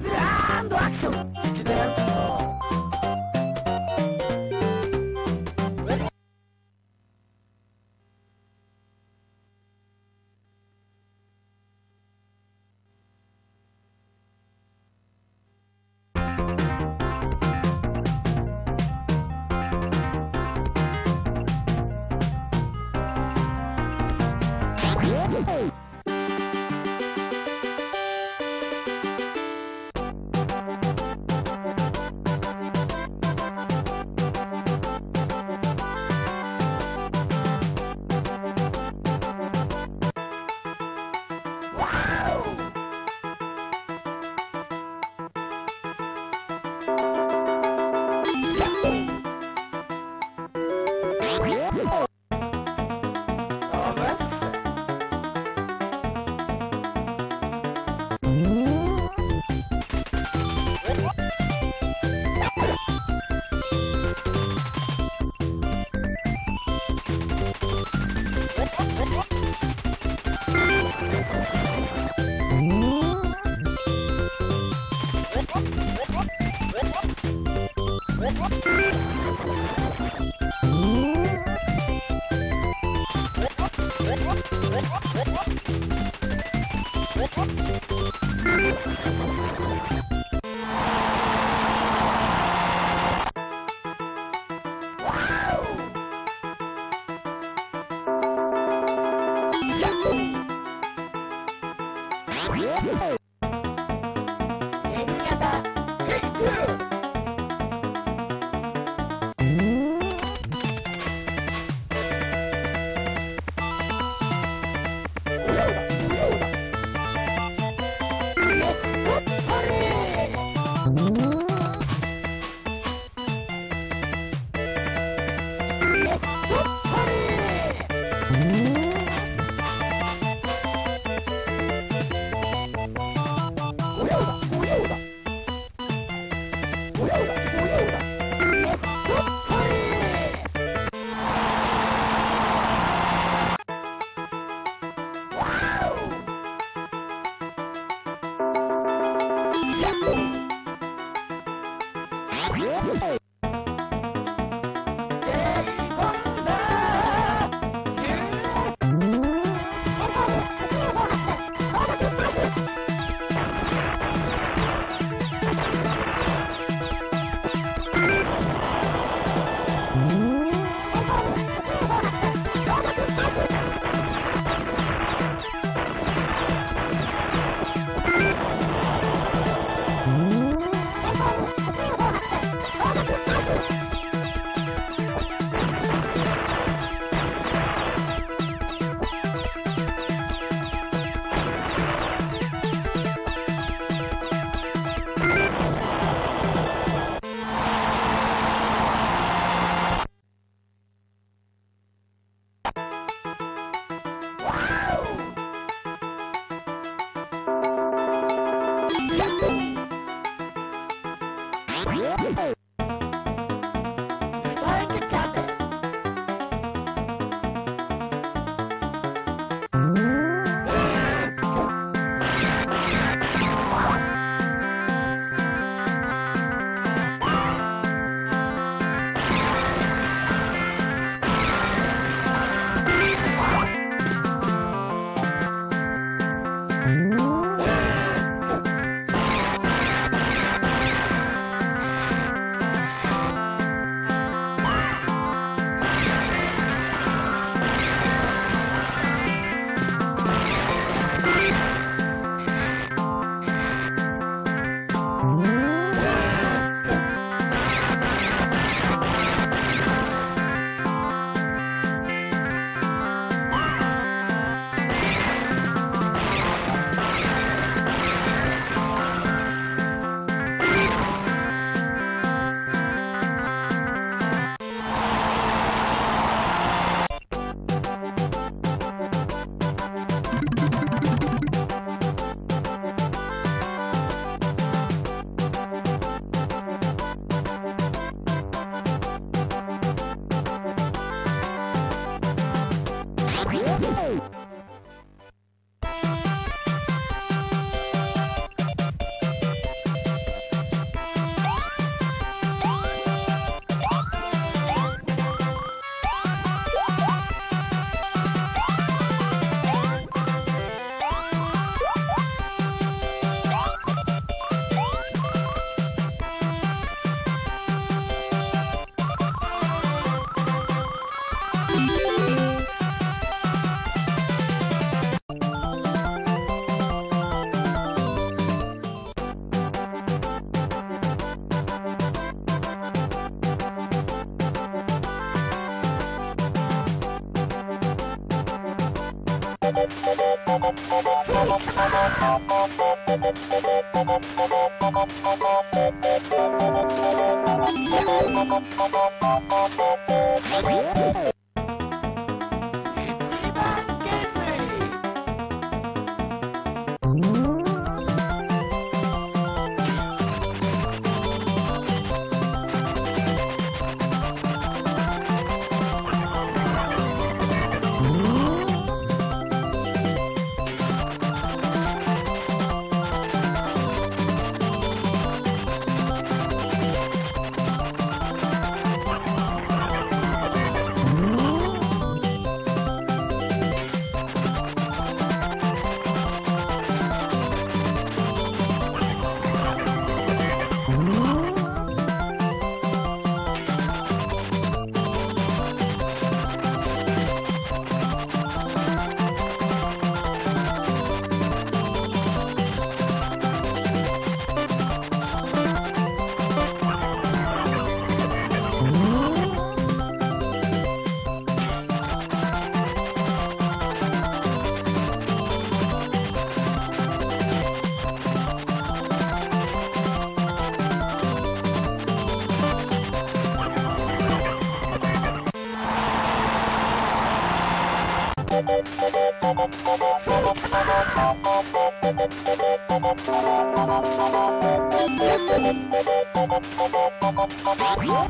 virando action.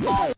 Woo!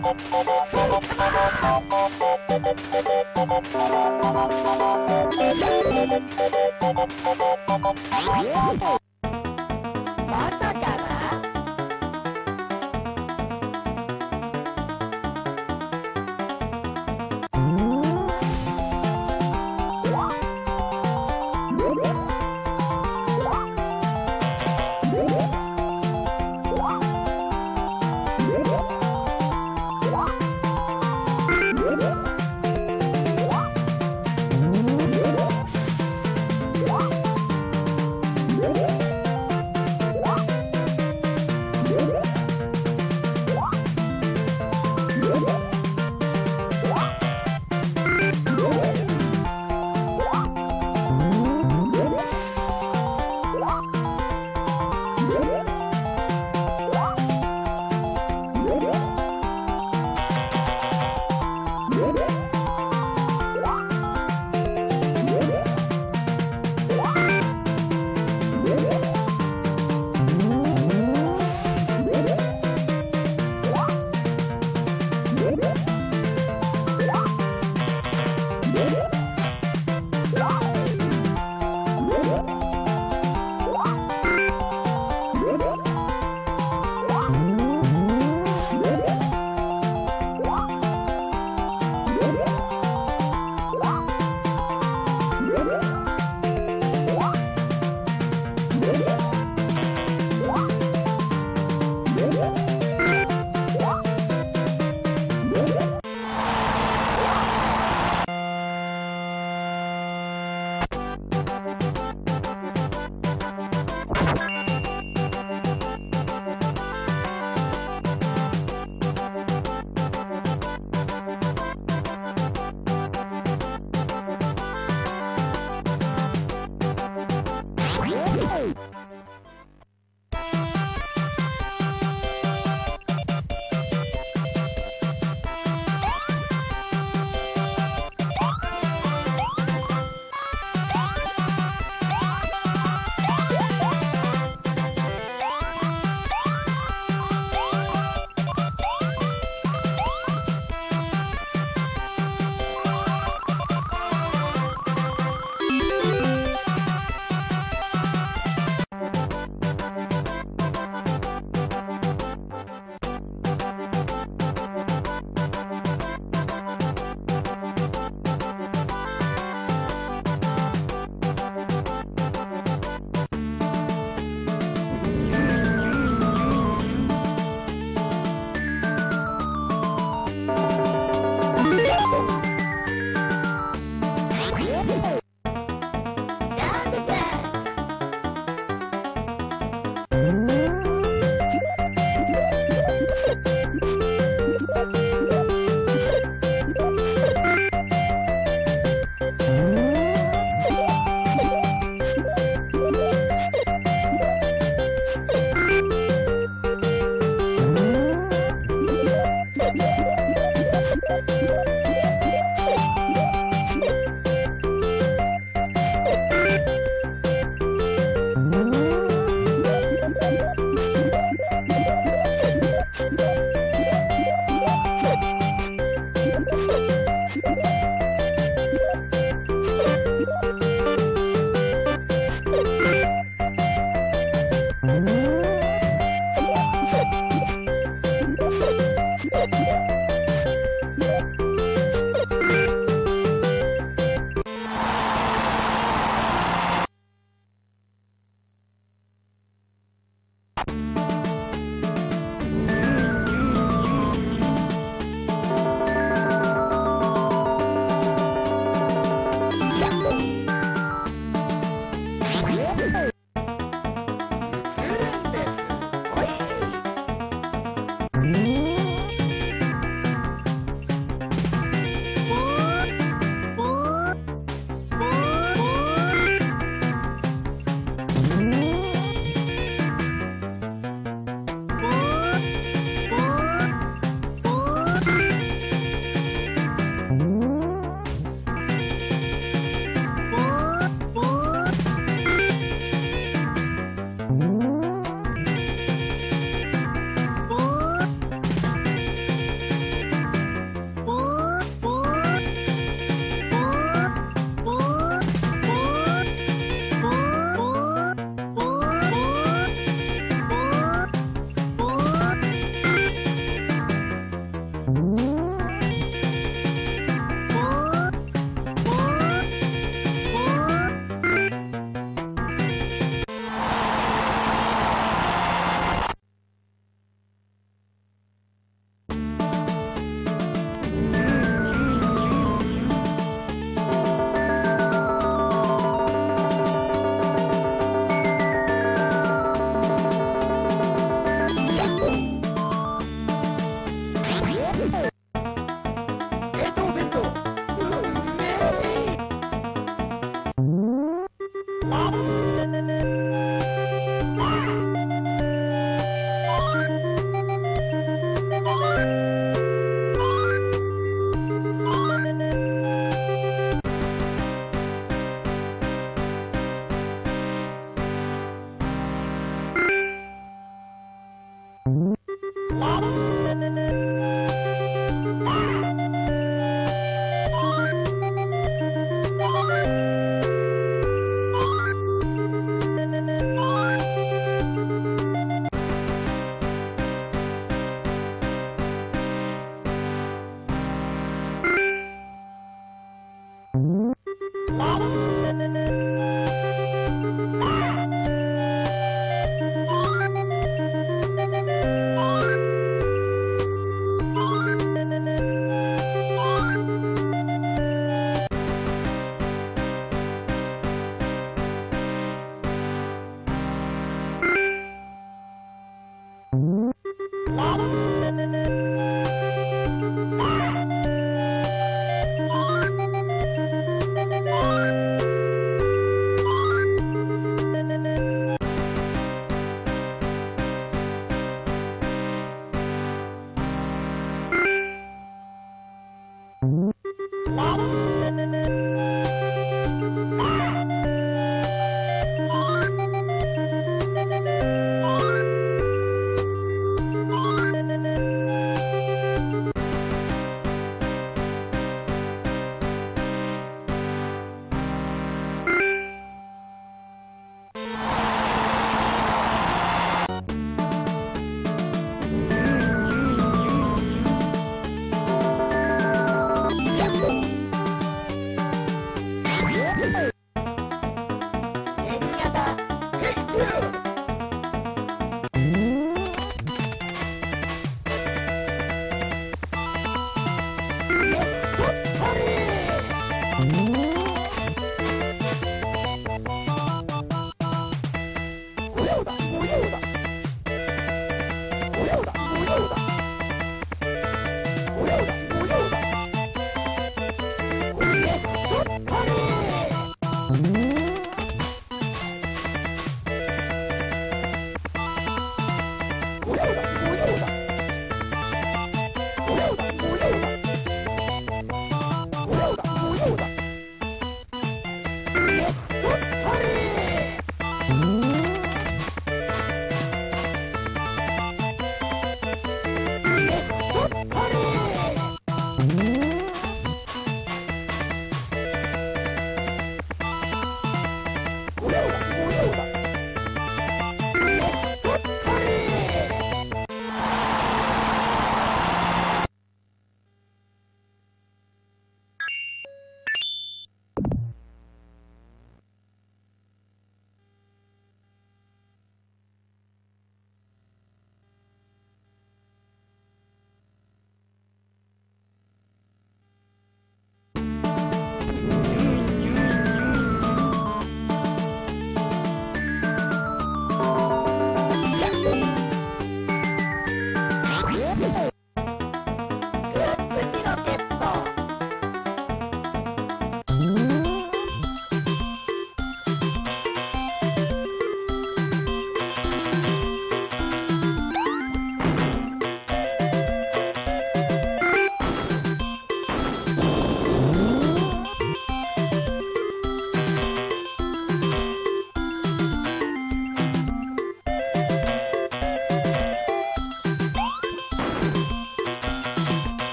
フォロフォロフォロフォロ。Hmm.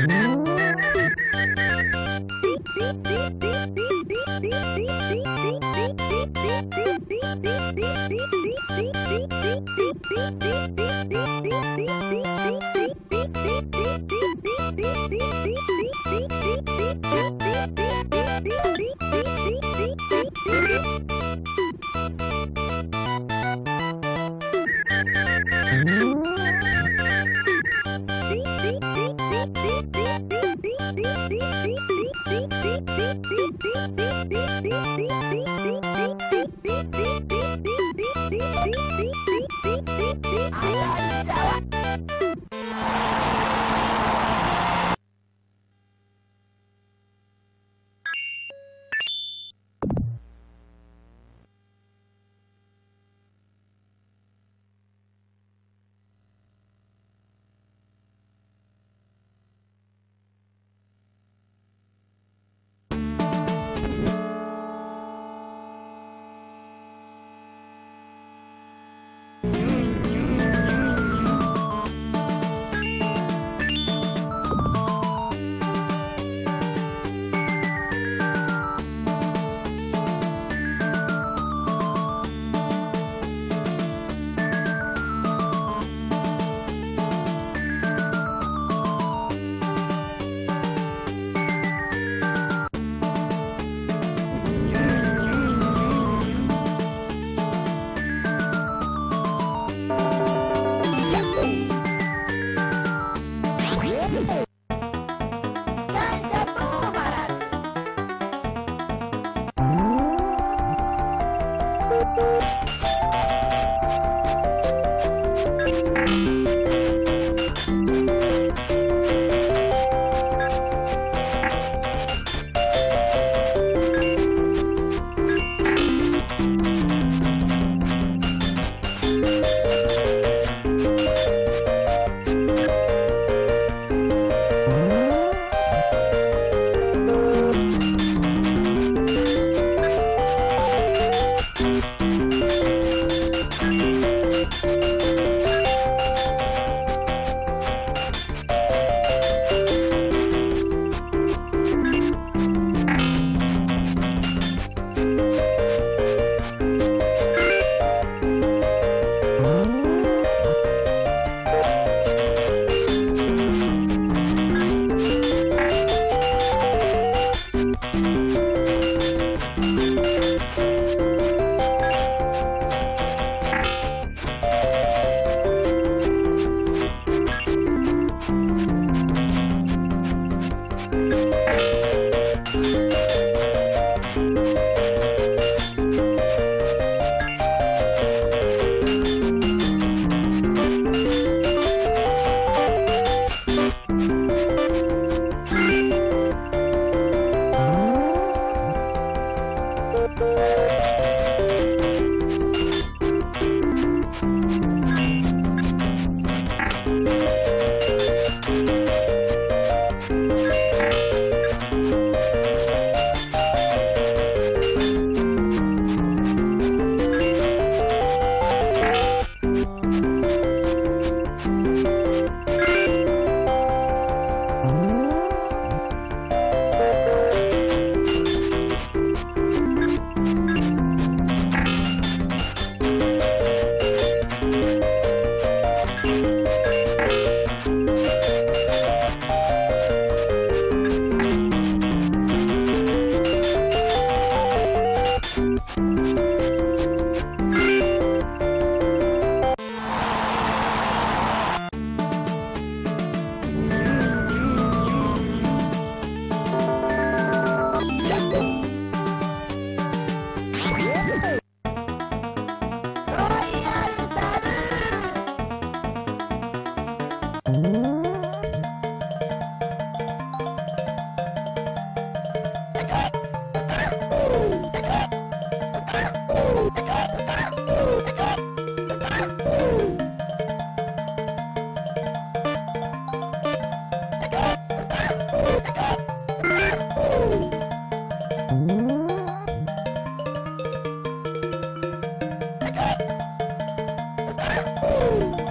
Mm-hmm. Woo!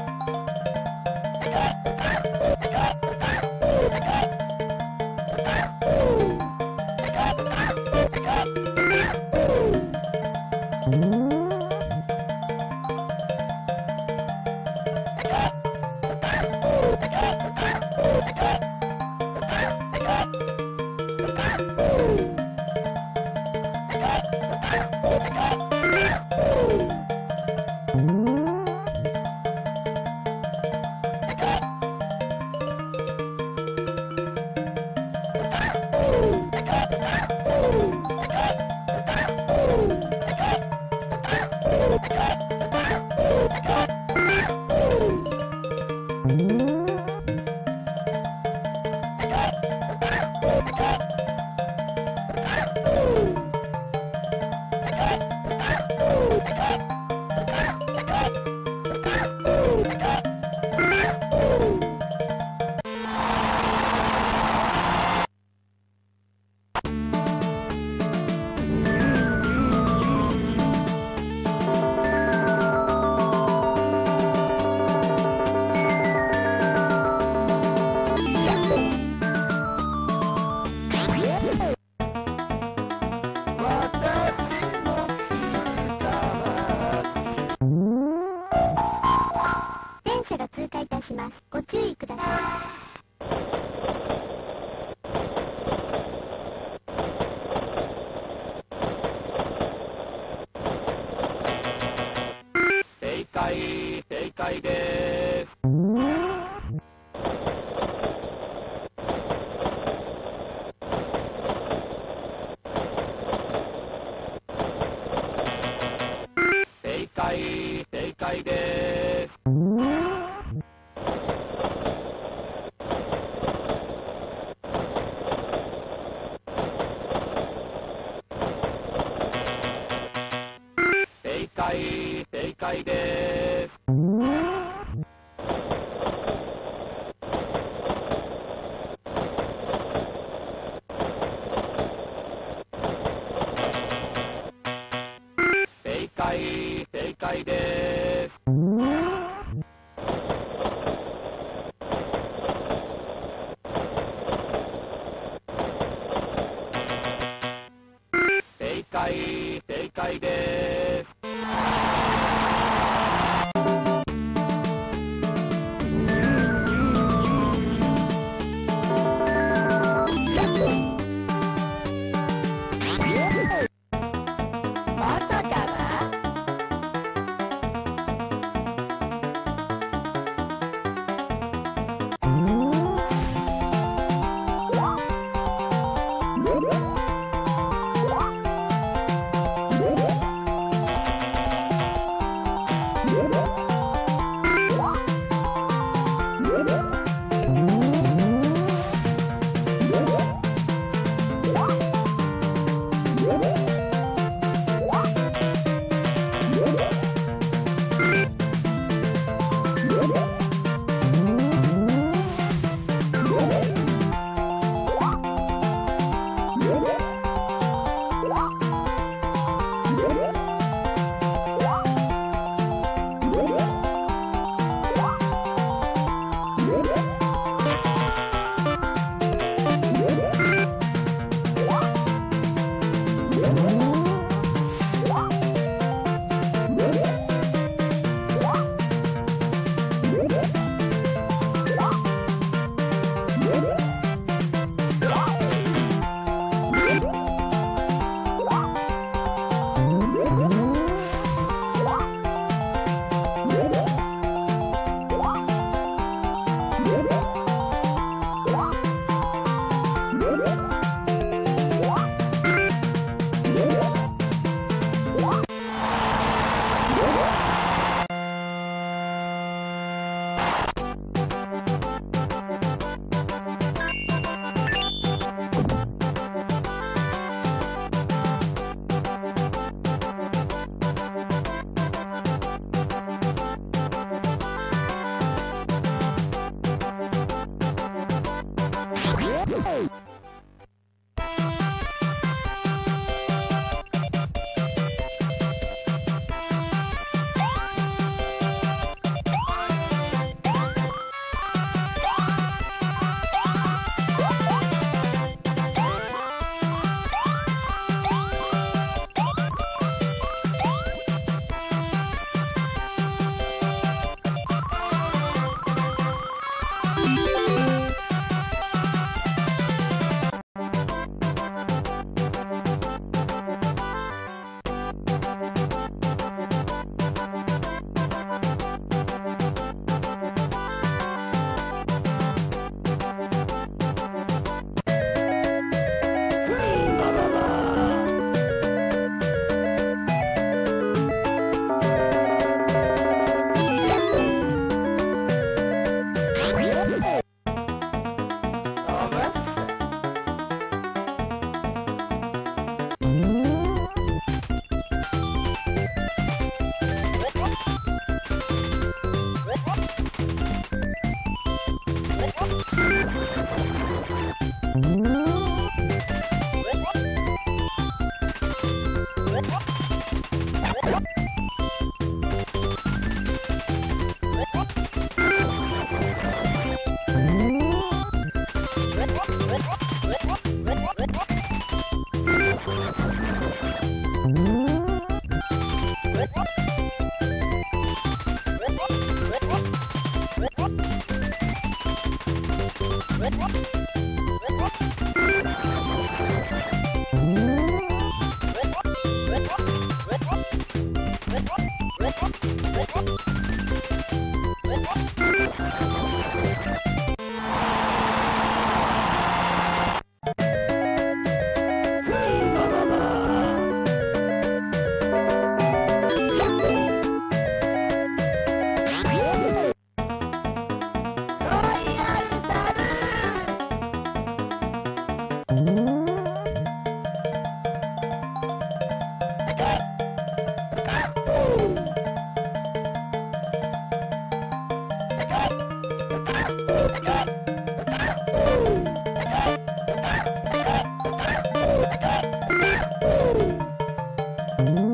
Mm-hmm.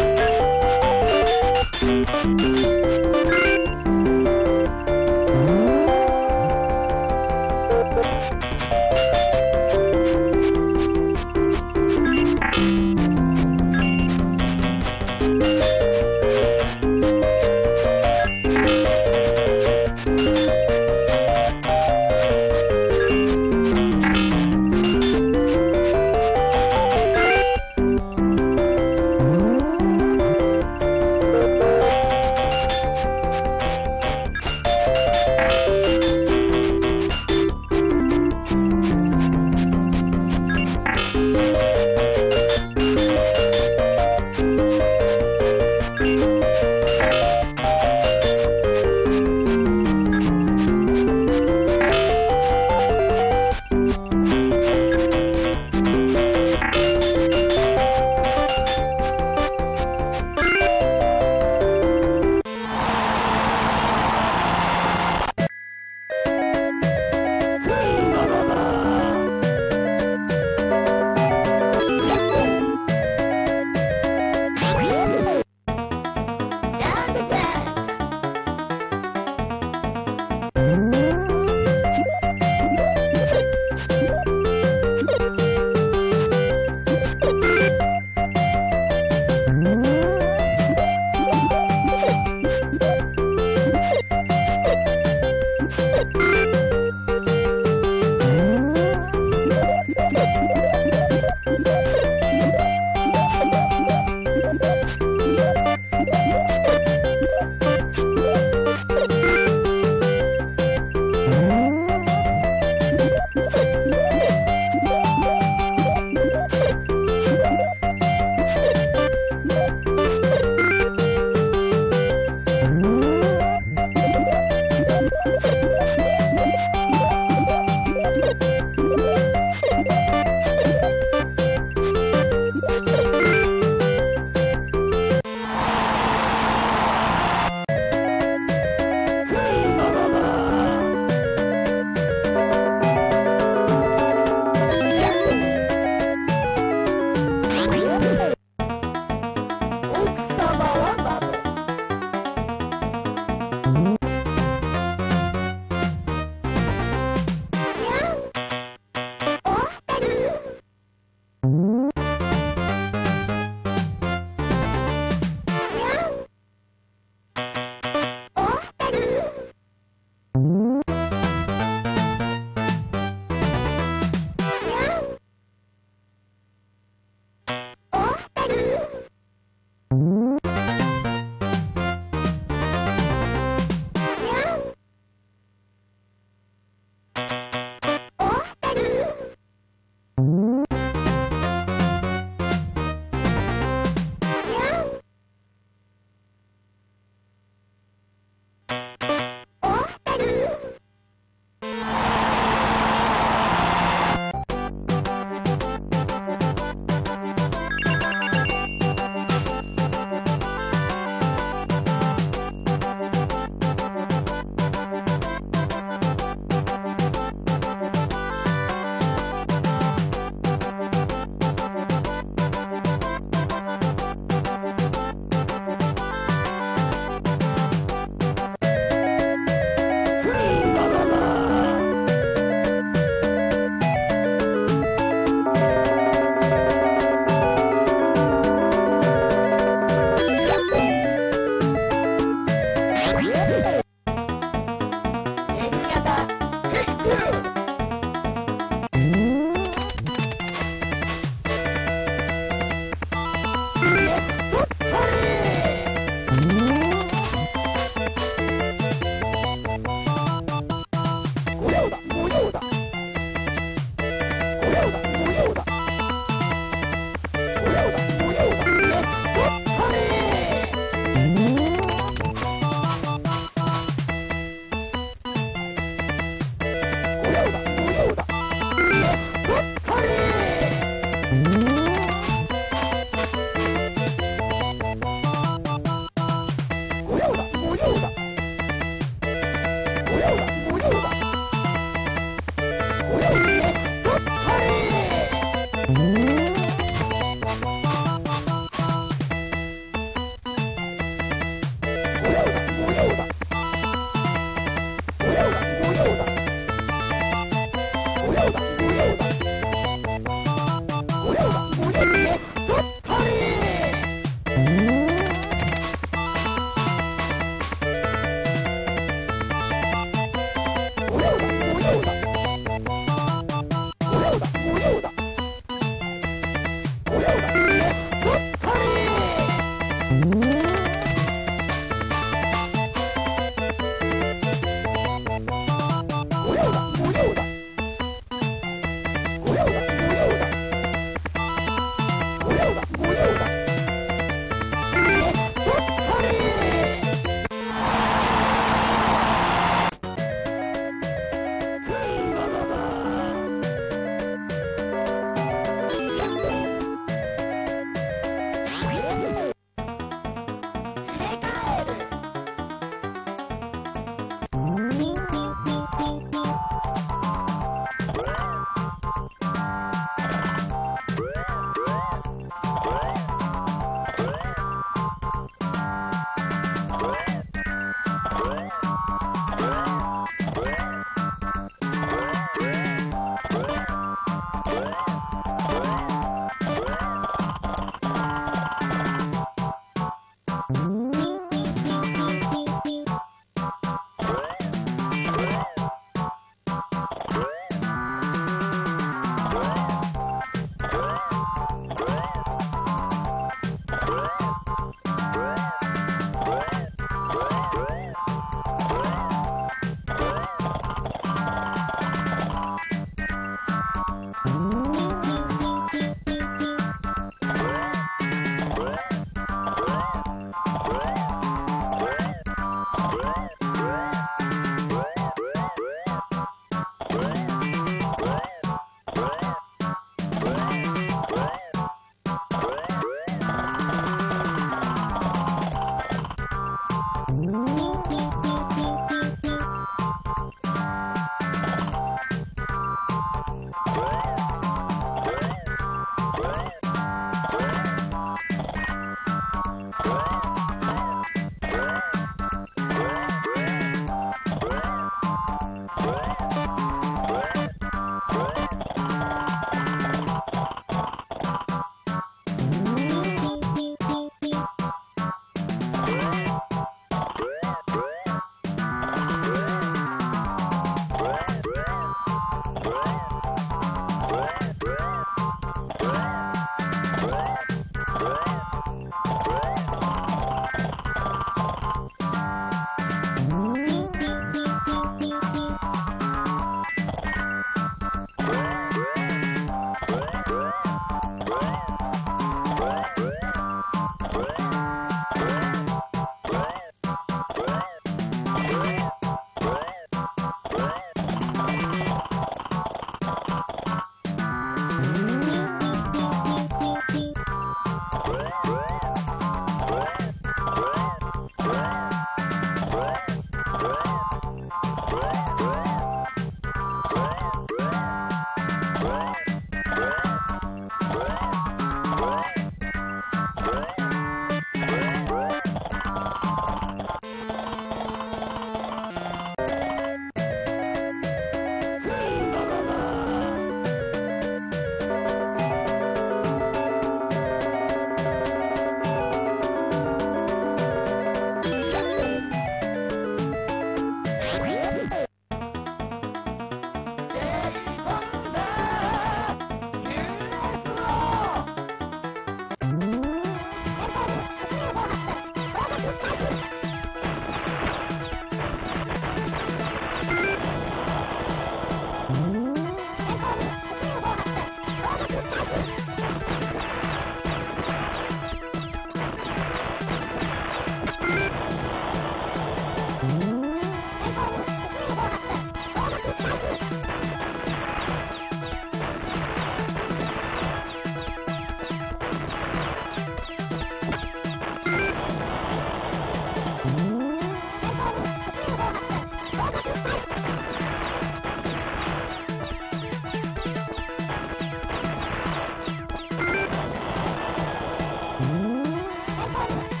Bye.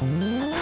嗯